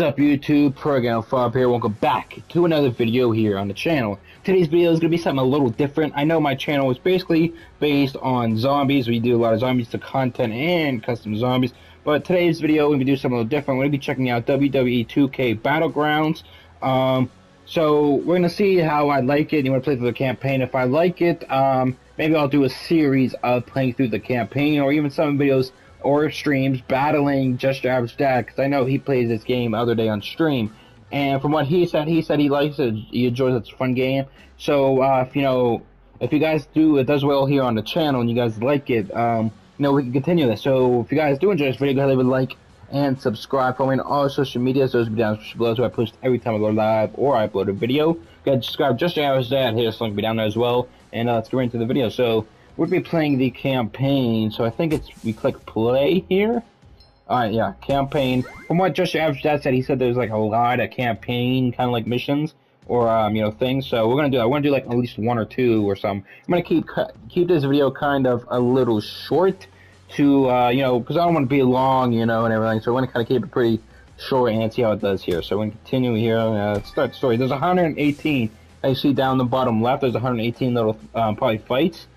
is up YouTube? ProGamerFob here. Welcome back to another video here on the channel. Today's video is going to be something a little different. I know my channel is basically based on zombies. We do a lot of zombies to content and custom zombies. But today's video, we're going to do something a little different. We're going to be checking out WWE 2K Battlegrounds. Um, so we're going to see how I like it. You want to play through the campaign. If I like it, um, maybe I'll do a series of playing through the campaign or even some videos or streams battling Just Average Dad because I know he plays this game other day on stream. And from what he said, he said he likes it, he enjoys it, it's a fun game. So, uh, if you know, if you guys do, it does well here on the channel and you guys like it, um, you know, we can continue this. So, if you guys do enjoy this video, go ahead and like and subscribe. Follow me on all social medias, those will be down below, so I post every time I go live or I upload a video. Go ahead and subscribe Just Your Average Dad, hit this link be down there as well. And uh, let's get right into the video. So, we'll be playing the campaign, so I think it's, we click play here. Alright, yeah, campaign. From what Average Dad said, he said there's like a lot of campaign kind of like missions or um, you know things. So we're gonna do. That. I want to do like at least one or two or some. I'm gonna keep keep this video kind of a little short to uh, you know because I don't want to be long, you know, and everything. So I want to kind of keep it pretty short and see how it does here. So we're gonna continue here. Uh, start story. There's 118. I see down the bottom left. There's 118 little um, probably fights.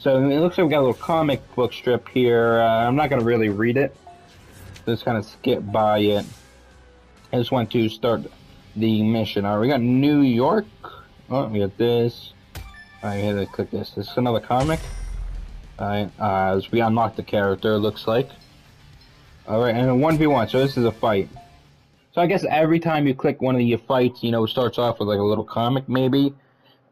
So it looks like we got a little comic book strip here. Uh, I'm not gonna really read it just kind of skip by it. I just want to start the mission. Alright, we got New York. Oh, we got this. Alright, here to click this. This is another comic. Alright, uh, we unlocked the character, looks like. Alright, and a 1v1, so this is a fight. So I guess every time you click one of your fights, you know, it starts off with like a little comic, maybe.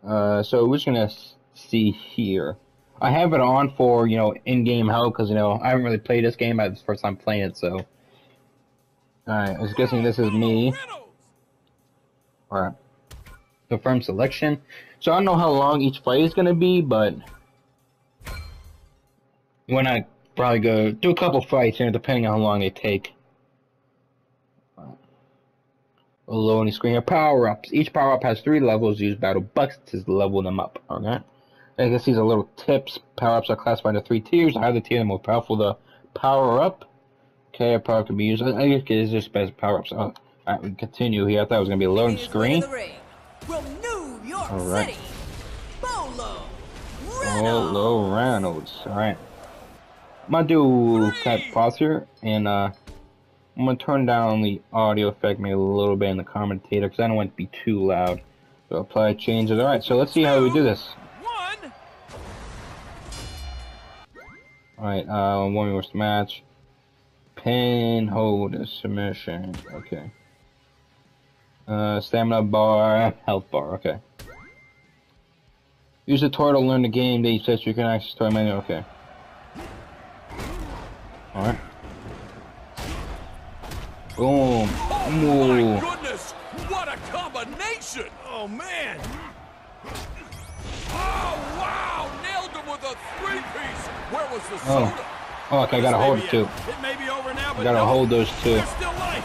Uh, so we're just gonna see here. I have it on for you know in-game help because you know I haven't really played this game. It's the first time playing it, so. Alright, I was guessing this is me. Alright. Confirm selection. So I don't know how long each fight is gonna be, but when I probably go do a couple fights, you know, depending on how long they take. Below any screen of power ups. Each power up has three levels. Use battle bucks to level them up. Okay. I guess these are little tips. Power-ups are classified into three tiers. The higher the tier, the more powerful the power-up. Okay, a power can be used. I guess it's just best power-ups. Oh, Alright, we continue here. I thought it was going to be a loading screen. New York All right. City, Bolo Reynolds. Bolo Reynolds. Alright. I'm going to do kind of pause here, and uh, I'm going to turn down the audio effect maybe a little bit in the commentator, because I don't want it to be too loud. So apply changes. Alright, so let's see how we do this. Alright, uh, one more match. Pin, hold, submission. Okay. Uh, stamina bar, health bar. Okay. Use the toy to learn the game that you said you can access toy menu. Okay. Alright. Boom. Oh my goodness! What a combination! Oh man! Oh wow! Nailed with a three-piece. Where was the oh. soda? Oh. Oh, okay, I gotta hold it too. It may be over now, but I gotta no, hold those two. There's still life.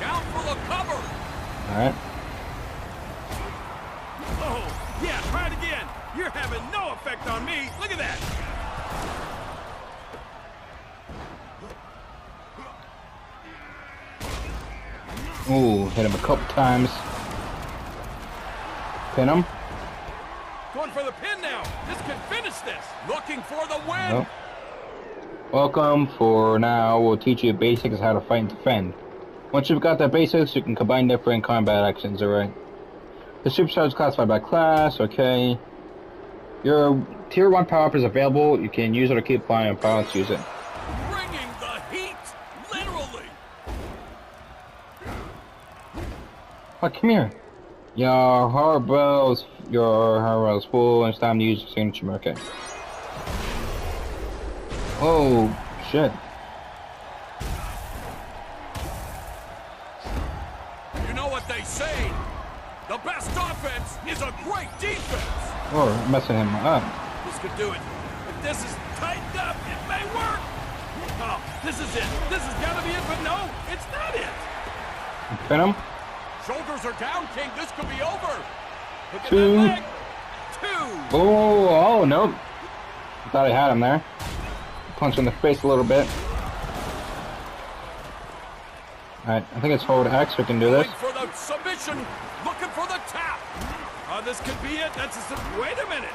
Down for the cover. Alright. Oh, yeah, try it again. You're having no effect on me. Look at that. Ooh, hit him a couple times. Pin him. Going for the pin now. This could finish this. Looking for the win. Nope. Welcome. For now, we'll teach you basics how to fight and defend. Once you've got the basics, you can combine different combat actions, alright? The superstar is classified by class, okay. Your tier 1 power up is available. You can use it or keep flying power. Let's use it. Bringing the heat, literally. Oh, come here. Your harbell's your harbell's full and it's time to use your signature okay. Oh shit. You know what they say. The best offense is a great defense. Or oh, messing him up. This could do it. If this is tightened up, it may work. Oh, this is it. This has got to be it, but no, it's not it. Pin him. Shoulders are down, King. This could be over. Look at Two. that leg. Two. Oh, oh, nope. Thought I had him there. Punch in the face a little bit. Alright, I think it's hold X. We can do this. Going for the submission. Looking for the tap. Uh, this could be it. That's a, wait a minute.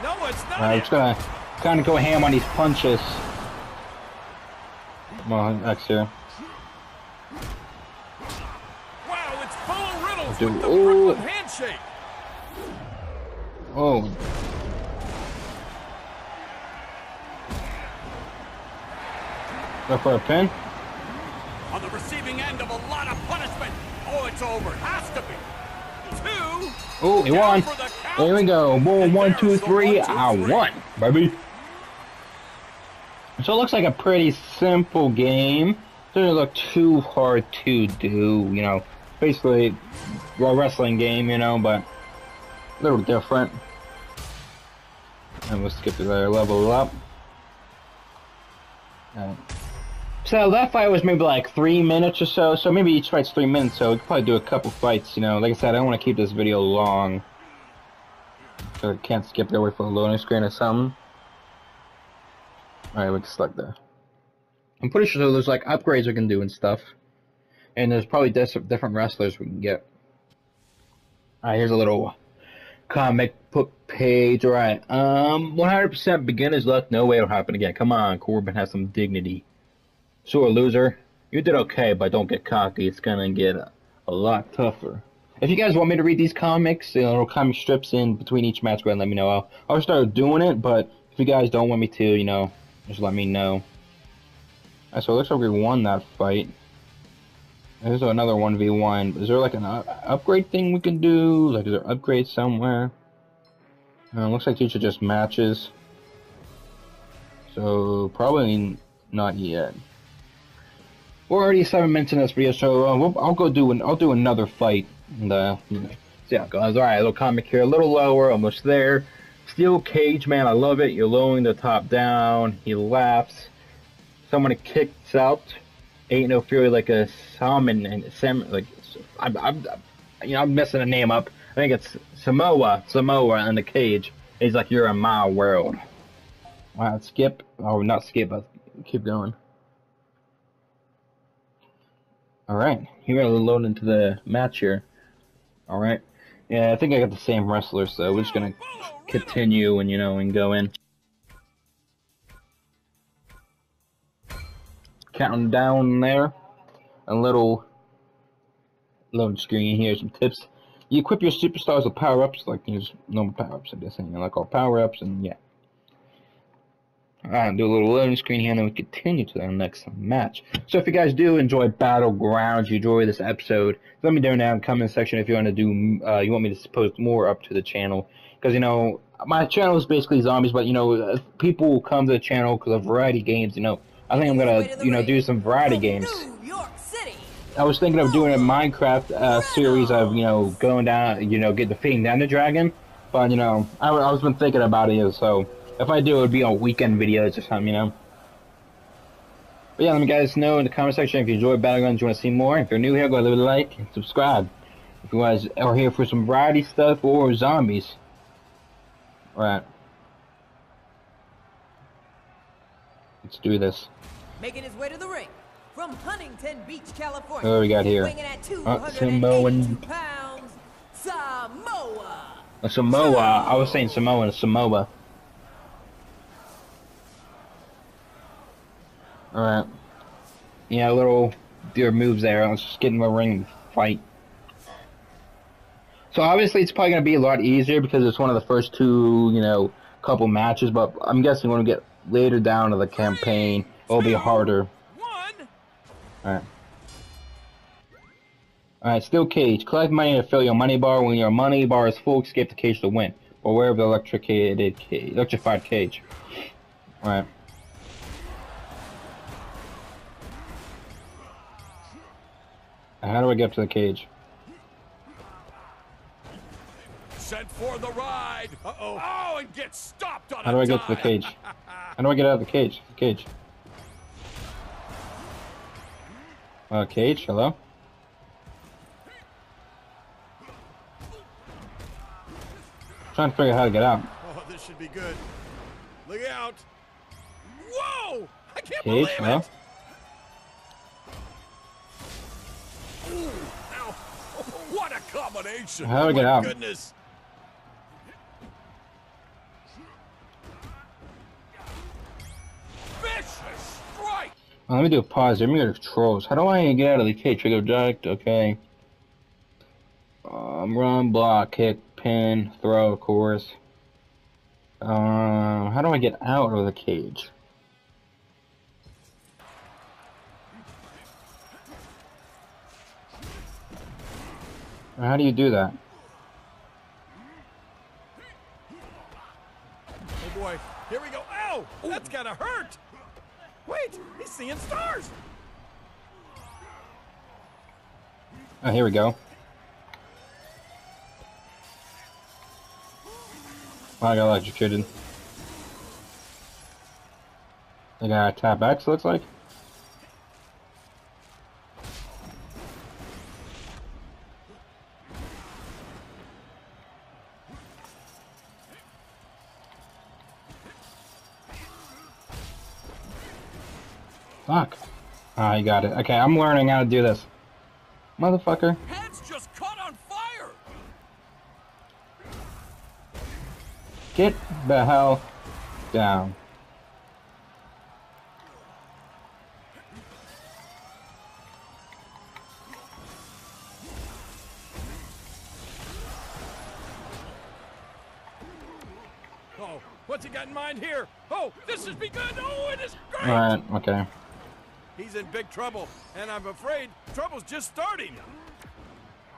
No, it's not just gonna kind of go ham on these punches. Come on, X here. Bo Riddles with the. Brooklyn handshake. Oh. Go for a pin. On the receiving end of a lot of punishment. Oh, it's over. Has to be. Two. Oh, he won. the. There we go. Boom, And one, two, the three. one, two, I three. won, baby. So it looks like a pretty simple game. Doesn't look too hard to do, you know. Basically, a wrestling game, you know, but a little different. And we'll skip to there, level up. Alright. So that fight was maybe like three minutes or so. So maybe each fight's three minutes. So we could probably do a couple fights. You know, like I said, I don't want to keep this video long. So I can't skip it away for a loading screen or something. Alright, we can select that. I'm pretty sure there's like upgrades we can do and stuff. And there's probably different wrestlers we can get. Alright, here's a little comic book page. Alright, um, 100% beginner's luck. No way it'll happen again. Come on, Corbin has some dignity. Sore loser. You did okay, but don't get cocky. It's gonna get a, a lot tougher. If you guys want me to read these comics, you know, little comic strips in between each match, go ahead and let me know. I'll, I'll start doing it, but if you guys don't want me to, you know, just let me know. Alright, so it looks like we won that fight. There's another 1v1. Is there like an upgrade thing we can do? Like, is there upgrades somewhere? Uh, looks like these are just matches. So, probably not yet. We're already seven minutes in this video, so uh, we'll, I'll go do an, I'll do another fight. And, uh, see it goes. Alright, a little comic here, a little lower, almost there. Steel cage, man, I love it. You're lowering the top down. He laughs. Someone kicks out. Ain't no fury like a salmon and salmon like I'm, I'm you know I'm messing the name up. I think it's Samoa Samoa in the cage. He's like you're in my world. Wow, skip. Oh, not skip. But keep going. All right, here we're load into the match here. All right. Yeah, I think I got the same wrestler, so we're just gonna continue and you know and go in. Counting down there, a little load screen here. Some tips. You equip your superstars with power ups, like use normal power ups. I'm just saying, like all power ups, and yeah. Alright, do a little loading screen here, and then we continue to the next match. So if you guys do enjoy Battlegrounds, you enjoy this episode, let me know down in the comment section if you want to do, uh, you want me to post more up to the channel. Because, you know, my channel is basically zombies, but, you know, uh, people come to the channel because of variety games, you know. I think I'm gonna, you know, do some variety games. New York City. I was thinking of doing a Minecraft uh, series of, you know, going down, you know, get defeating down the Dragon. But, you know, I, I was been thinking about it, so if I do, it would be on weekend videos or something, you know. But yeah, let me guys know in the comment section if you enjoy Battlegrounds, you want to see more. If you're new here, go leave a like and subscribe. If you guys are here for some variety stuff or zombies. Alright. Let's do this. Making his way to the ring. From Huntington Beach, California. What we got here? Weighing in at Uh, Samoan. pounds, Samoa. A Samoa. I was saying Samoa, Samoa. Alright. Yeah, little deer moves there. Let's just get in the ring and fight. So obviously it's probably going to be a lot easier because it's one of the first two, you know, couple matches, but I'm guessing when we get later down to the campaign, it'll be harder. Alright. Alright, steel cage. Collect money to fill your money bar. When your money bar is full, escape the cage to win. Beware of the electricated cage, electrified cage. Alright. How do I get up to the cage? Sent for the ride. Uh-oh. Oh, and get stopped on How do I get to the cage? How do I get out of the cage? The cage. Uh, cage, hello? I'm trying to figure out how to get out. Oh, this should be good. Look out! Whoa! I can't cage, believe hello? it! Ooh, ow. What a combination! How do I get out? Goodness. Let me do a pause. here. Let me go to controls. How do I get out of the cage? Trigger direct. Okay. Um, run, block, kick, pin, throw, of course. Um, how do I get out of the cage? How do you do that? Oh boy. Here we go. Ow! That's gotta hurt. Wait, he's seeing stars. Oh, here we go. I got electrocuted. I got tap X, looks like. Fuck. Ah, you got it. Okay, I'm learning how to do this. Motherfucker. Head's just caught on fire. Get the hell down. Oh, what's he got in mind here? Oh, this has begun. Oh, it is great. Alright, okay. He's in big trouble, and I'm afraid trouble's just starting.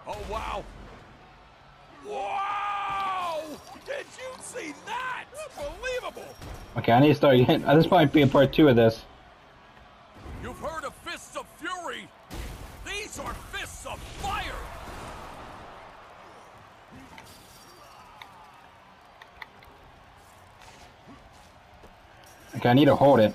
Oh, wow. Wow! Did you see that? Unbelievable! Okay, I need to start getting. This might be a part two of this. You've heard of fists of fury. These are fists of fire. Okay, I need to hold it.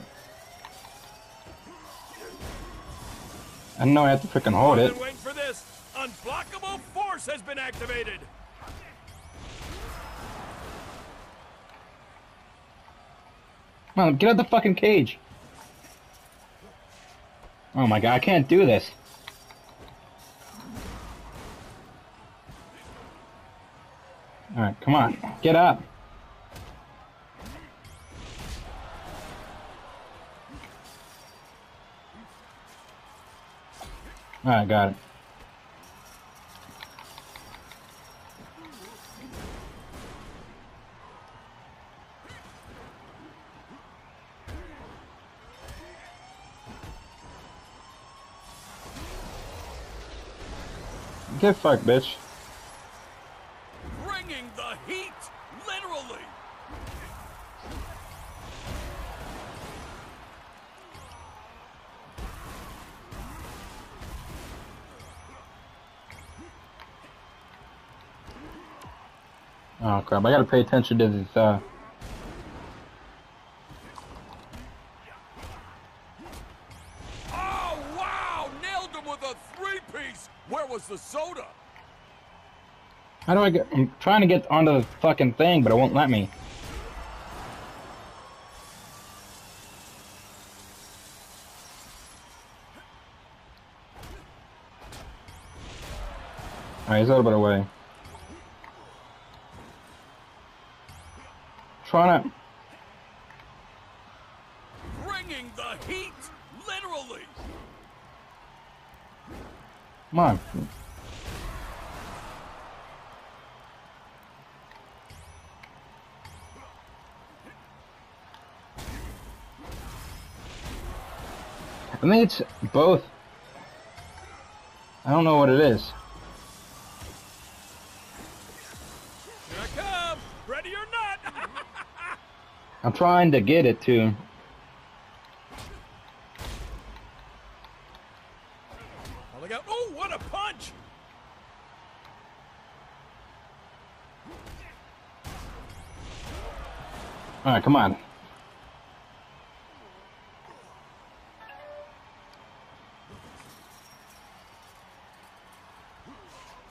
I know I have to freaking hold it. waiting for this. Unblockable force has been activated. Come on, get out the fucking cage. Oh my god, I can't do this. Alright, come on. Get up. Alright, got it. Get fucked, bitch. Crap, I gotta pay attention to this, uh... Oh, wow! Nailed him with a three-piece. Where was the soda? How do I get... I'm trying to get onto the fucking thing, but it won't let me. Alright, he's a little bit away. Trying to... Bringing the heat, literally. Come on. I think it's both. I don't know what it is. I'm trying to get it to. Oh, look out. Oh, what a punch! Alright, come on.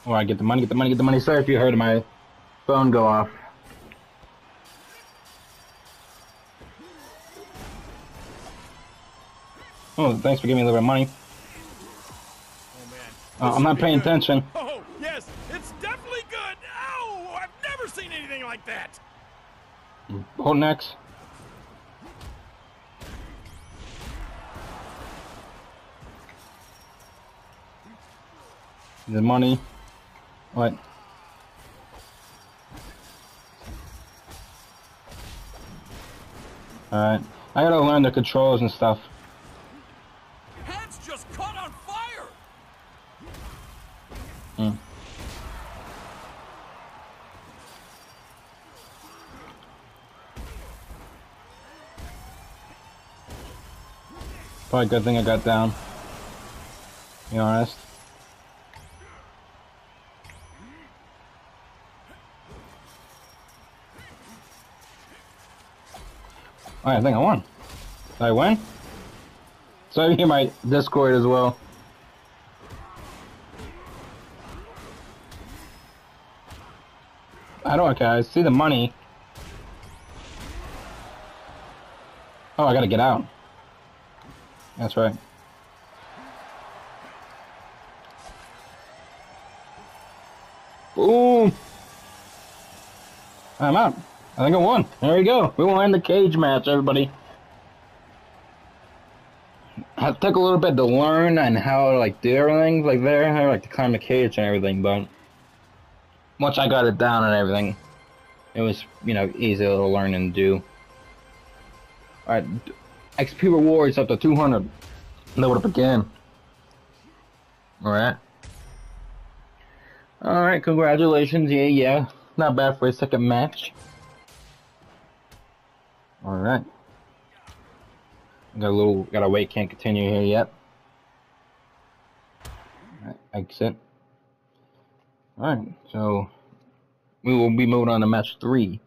Alright, get the money, get the money, get the money. Sorry if you heard my phone go off. Oh, thanks for giving me a little bit of money. Oh, man. Uh, I'm not paying good. attention. Oh, yes, it's definitely good. Ow, I've never seen anything like that? Oh, next. The money. What? Alright. I gotta learn the controls and stuff. Probably a good thing I got down. Be honest. I think I won. Did I win? So I hear my Discord as well. I don't care. I see the money. Oh, I gotta get out. That's right. Boom! I'm out. I think I won. There we go. We won the cage match, everybody. It took a little bit to learn and how to like do everything like there, how like to climb the cage and everything, but once I got it down and everything, it was you know easy to learn and do. All right, XP rewards up to 200. Load up again. All right. All right, congratulations. Yeah, yeah, not bad for a second match. All right. Got a little, gotta wait, can't continue here yet. Alright, exit. Alright, so we will be moving on to match three.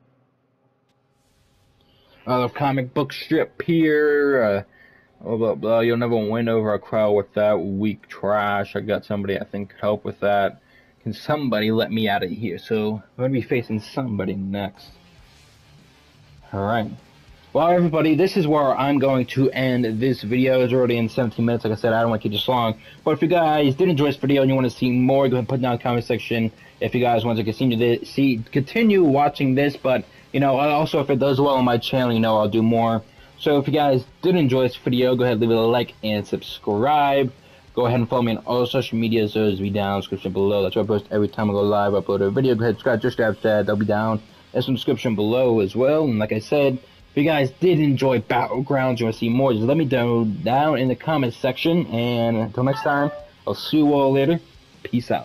Another comic book strip here. Uh, blah blah blah. You'll never win over a crowd with that weak trash. I got somebody I think could help with that. Can somebody let me out of here? So I'm gonna be facing somebody next. Alright. Well, everybody, this is where I'm going to end this video. It's already in 17 minutes. Like I said, I don't want to keep this long. But if you guys did enjoy this video and you want to see more, go ahead and put it down in the comment section. If you guys want to continue to see, continue watching this, but you know, also if it does well on my channel, you know, I'll do more. So if you guys did enjoy this video, go ahead, leave it a like and subscribe. Go ahead and follow me on all social media. Those will be down in the description below. That's where I post every time I go live, upload a video. Go ahead, subscribe, just grab that. They'll be down in the description below as well. And like I said. If you guys did enjoy Battlegrounds, you want to see more, just let me know down in the comments section. And until next time, I'll see you all later. Peace out.